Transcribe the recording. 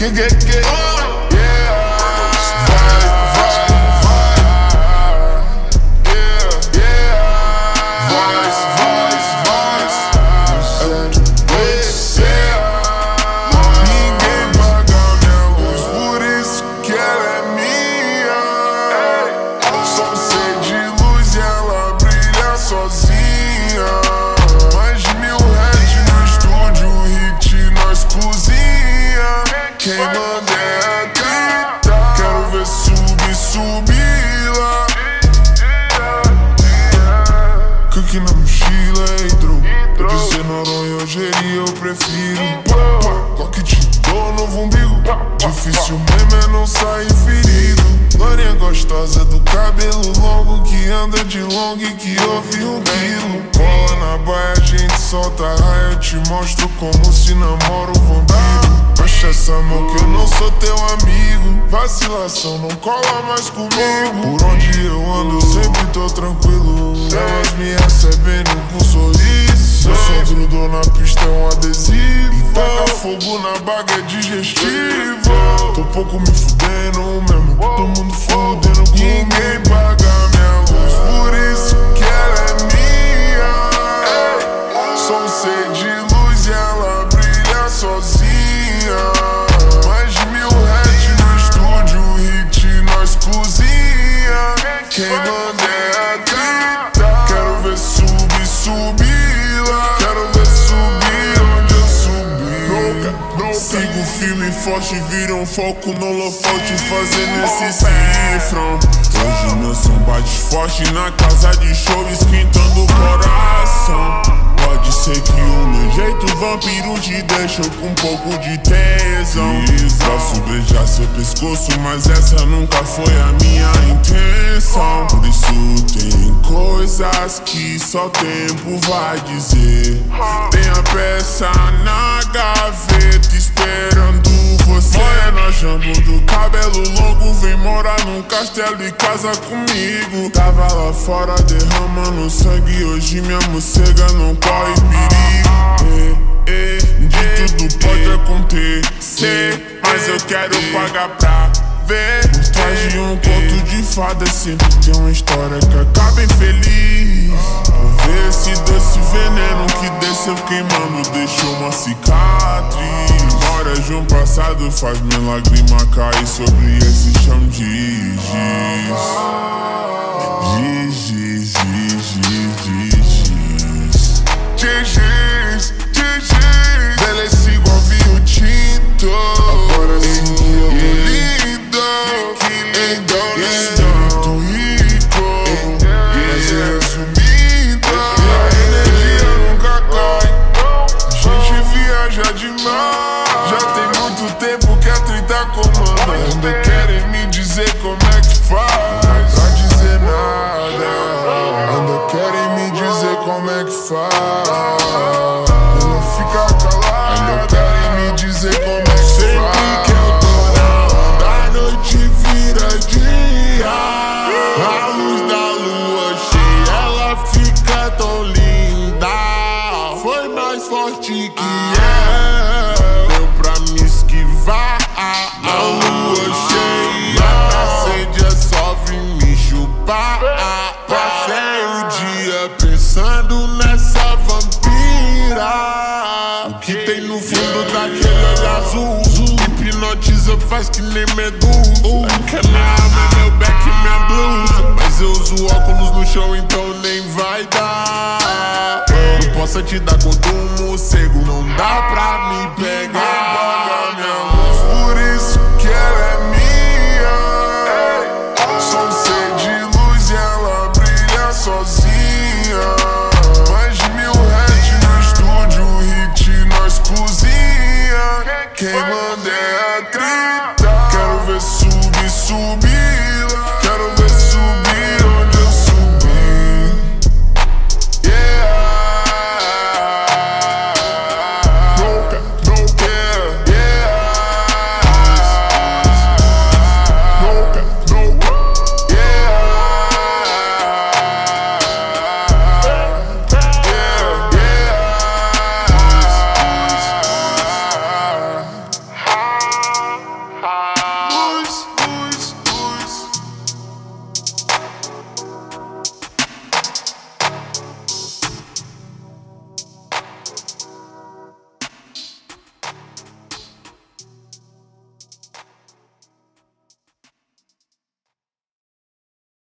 Que, que, que? Difícil mesmo é não sair ferido. Lorinha gostosa do cabelo longo Que anda de longo e que ouve um quilo Cola na baia, a gente solta a raia Eu te mostro como se namora o vampiro Baixa essa mão que eu não sou teu amigo. Vacilação não cola mais comigo. Por onde eu ando eu sempre tô tranquilo. Elas me recebendo pouco me fudendo mesmo. Todo mundo fudendo comigo Ninguém paga minha luz. Por isso que ela é minha. Sou um ser de luz e ela brilha sozinha. Mais de mil heads no estúdio Hit nós cozinha. Quem forte, um foco no holofote Fazendo esse cifrão. Hoje meu som bate forte na casa de show Esquentando o coração. Pode ser que o meu jeito vampiro te deixou com um pouco de tesão. Posso beijar seu pescoço, mas essa nunca foi a minha intenção. Por isso tem coisas que só tempo vai dizer. Tem a peça na gaveta esperando você. Morena jambo do cabelo longo Vem morar num castelo e casa comigo. Tava lá fora derramando sangue Hoje minha morcega não corre perigo. É, é, De tudo pode acontecer Mas eu quero pagar pra ver. Por trás de um conto de fada Sempre tem uma história que acaba infeliz Por ver esse doce veneno que desceu queimando Deixou uma cicatriz de um passado faz minha lágrima cair Sobre esse chão dizer olho azul? Hipnotiza, faz que nem medusa. Arma, meu back e minha blusa. Mas eu uso óculos no chão, então nem vai dar. Não posso te dar contra um morcego, não dá pra me pegar. Teatro.